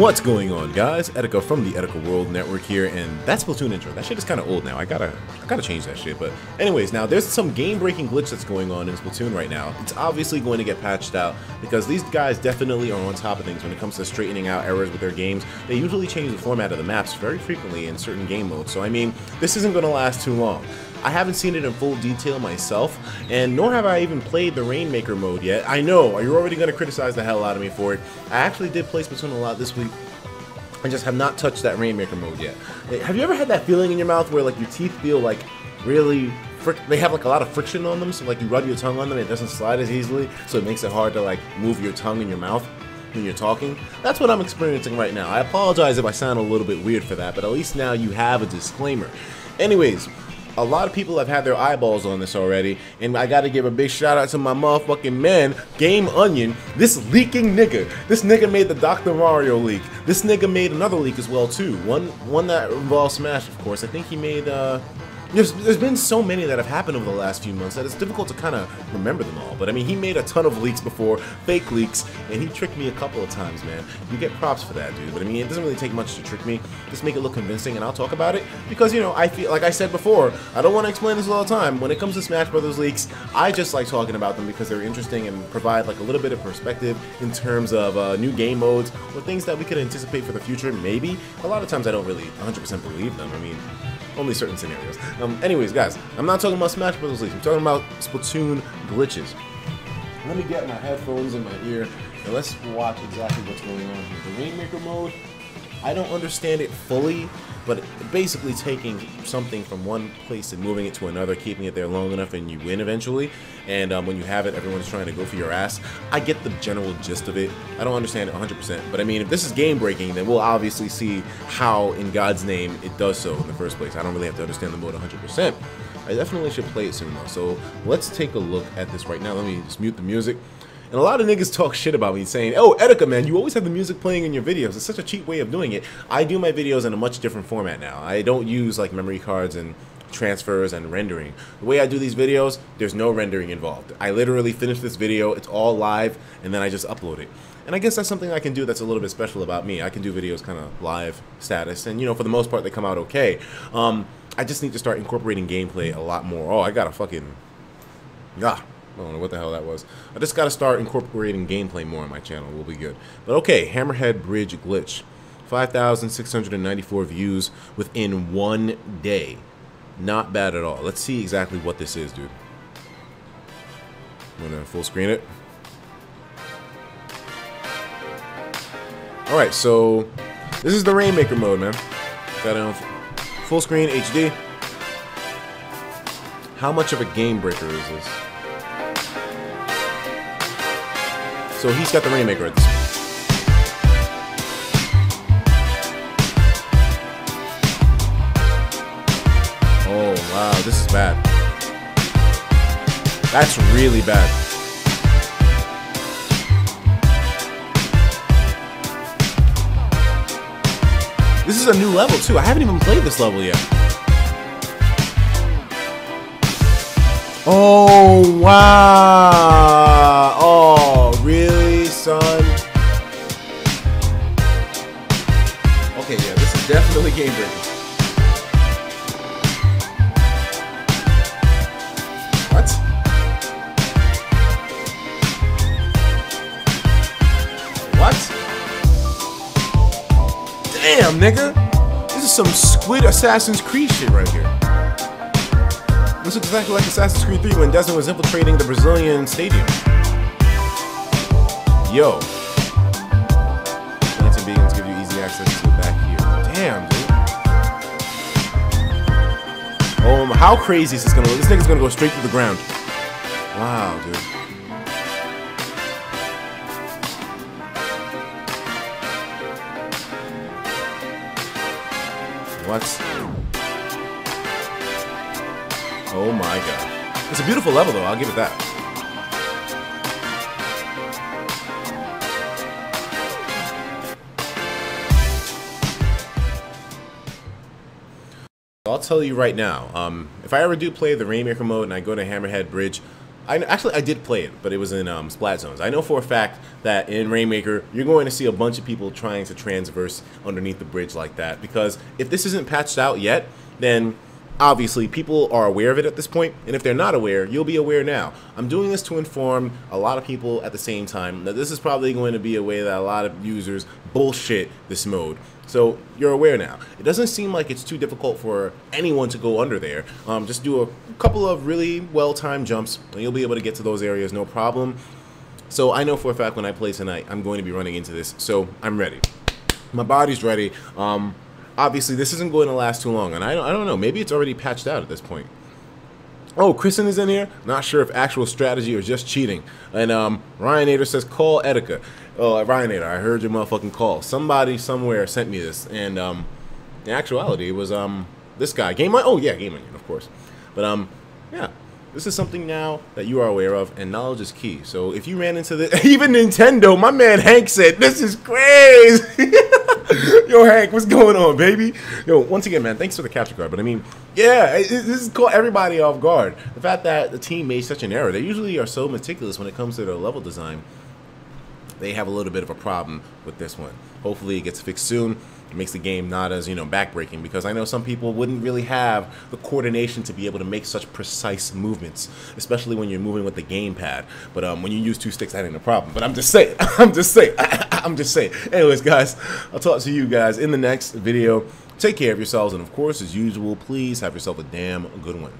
What's going on, guys? Etika from the Etika World Network here, and that Splatoon intro. That shit is kind of old now. I gotta, I gotta change that shit. But anyways, now there's some game-breaking glitch that's going on in Splatoon right now. It's obviously going to get patched out because these guys definitely are on top of things when it comes to straightening out errors with their games. They usually change the format of the maps very frequently in certain game modes. So I mean, this isn't gonna last too long. I haven't seen it in full detail myself, and nor have I even played the Rainmaker mode yet. I know, you're already going to criticize the hell out of me for it. I actually did play Splatoon a lot this week, I just have not touched that Rainmaker mode yet. Eh, have you ever had that feeling in your mouth where like your teeth feel like really they have like a lot of friction on them, so like you rub your tongue on them, it doesn't slide as easily, so it makes it hard to like move your tongue in your mouth when you're talking. That's what I'm experiencing right now. I apologize if I sound a little bit weird for that, but at least now you have a disclaimer. Anyways, a lot of people have had their eyeballs on this already, and I gotta give a big shout out to my motherfucking man, Game Onion, this leaking nigga. This nigga made the Dr. Mario leak. This nigga made another leak as well too. One one that involves Smash, of course. I think he made uh there's, there's been so many that have happened over the last few months that it's difficult to kind of remember them all. But I mean, he made a ton of leaks before, fake leaks, and he tricked me a couple of times, man. You get props for that, dude. But I mean, it doesn't really take much to trick me. Just make it look convincing, and I'll talk about it because you know I feel like I said before. I don't want to explain this all the time. When it comes to Smash Brothers leaks, I just like talking about them because they're interesting and provide like a little bit of perspective in terms of uh, new game modes or things that we could anticipate for the future. Maybe a lot of times I don't really 100% believe them. I mean only certain scenarios. Um, anyways, guys, I'm not talking about Smash Bros. Leaks. I'm talking about Splatoon glitches. Let me get my headphones in my ear and let's watch exactly what's going on here. The Rainmaker mode, I don't understand it fully, but basically taking something from one place and moving it to another, keeping it there long enough, and you win eventually. And um, when you have it, everyone's trying to go for your ass. I get the general gist of it. I don't understand it 100%, but I mean, if this is game breaking, then we'll obviously see how, in God's name, it does so in the first place. I don't really have to understand the mode 100%. I definitely should play it soon though. So let's take a look at this right now. Let me just mute the music. And a lot of niggas talk shit about me saying, oh, Etika, man, you always have the music playing in your videos. It's such a cheap way of doing it. I do my videos in a much different format now. I don't use like memory cards and transfers and rendering. The way I do these videos, there's no rendering involved. I literally finish this video, it's all live, and then I just upload it. And I guess that's something I can do that's a little bit special about me. I can do videos kind of live status, and you know, for the most part, they come out okay. Um, I just need to start incorporating gameplay a lot more. Oh, I got a fucking... Yeah. I don't know what the hell that was. I just got to start incorporating gameplay more on my channel. We'll be good. But okay, Hammerhead Bridge glitch. 5,694 views within one day. Not bad at all. Let's see exactly what this is, dude. I'm going to full screen it. Alright, so this is the Rainmaker mode, man. Got it on full screen HD. How much of a game breaker is this? So he's got the Rainmaker at this Oh, wow, this is bad. That's really bad. This is a new level, too. I haven't even played this level yet. Oh, wow. What? What? Damn, nigga. This is some Squid Assassin's Creed shit right here. This looks exactly like Assassin's Creed 3 when Desmond was infiltrating the Brazilian stadium. Yo. Beacons give you easy access to the back here. Damn, Oh, how crazy is this gonna look? This nigga's gonna go straight to the ground. Wow, dude. What? Oh my god. It's a beautiful level though, I'll give it that. I'll tell you right now, um, if I ever do play the Rainmaker mode and I go to Hammerhead Bridge, I actually I did play it, but it was in um, Splat Zones. I know for a fact that in Rainmaker you're going to see a bunch of people trying to transverse underneath the bridge like that because if this isn't patched out yet, then obviously people are aware of it at this point and if they're not aware you'll be aware now. I'm doing this to inform a lot of people at the same time. That this is probably going to be a way that a lot of users bullshit this mode. So you're aware now. It doesn't seem like it's too difficult for anyone to go under there. Um, just do a couple of really well-timed jumps and you'll be able to get to those areas no problem. So i know for a fact when i play tonight i'm going to be running into this. So i'm ready. My body's ready. Um, obviously this isn't going to last too long, and I don't, I don't know. Maybe it's already patched out at this point. Oh, Kristen is in here. Not sure if actual strategy or just cheating. And um, Ryan Nader says, call Etika. Oh, Ryan Nader, I heard your motherfucking call. Somebody somewhere sent me this, and um, in actuality, it was um this guy, Game Oh yeah, Game Onion, of course. But um, yeah, this is something now that you are aware of, and knowledge is key. So if you ran into this, even Nintendo, my man Hank said, this is crazy. Yo, Hank, what's going on, baby? Yo, once again, man, thanks for the capture card. But I mean, yeah, this is caught everybody off guard. The fact that the team made such an error, they usually are so meticulous when it comes to their level design. They have a little bit of a problem with this one. Hopefully, it gets fixed soon. It makes the game not as you know backbreaking because I know some people wouldn't really have the coordination to be able to make such precise movements, especially when you're moving with the gamepad. But um, when you use two sticks, that ain't a problem. But I'm just saying, I'm just saying, I'm just saying. Anyways, guys, I'll talk to you guys in the next video. Take care of yourselves, and of course, as usual, please have yourself a damn good one.